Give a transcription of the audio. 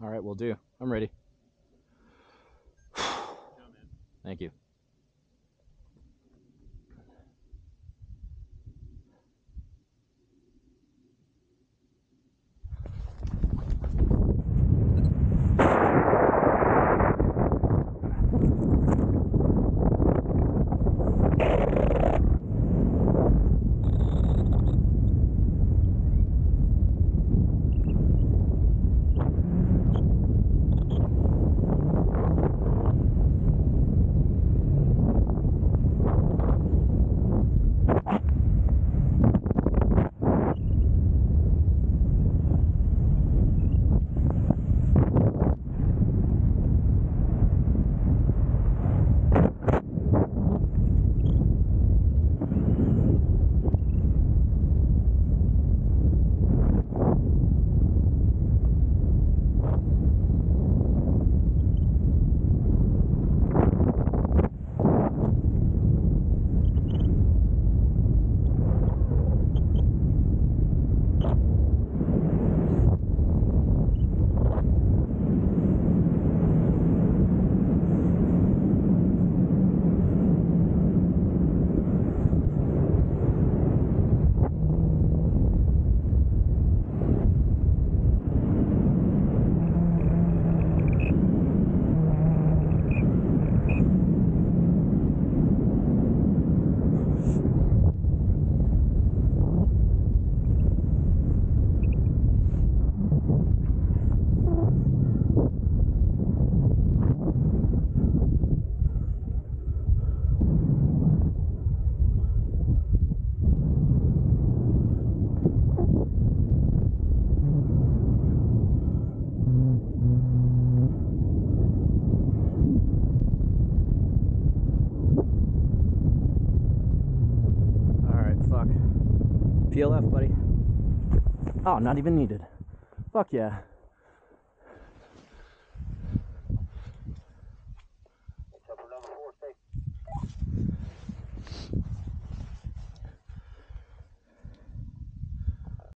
right, we'll do. I'm ready. Thank you. PLF, buddy. Oh, not even needed. Fuck yeah.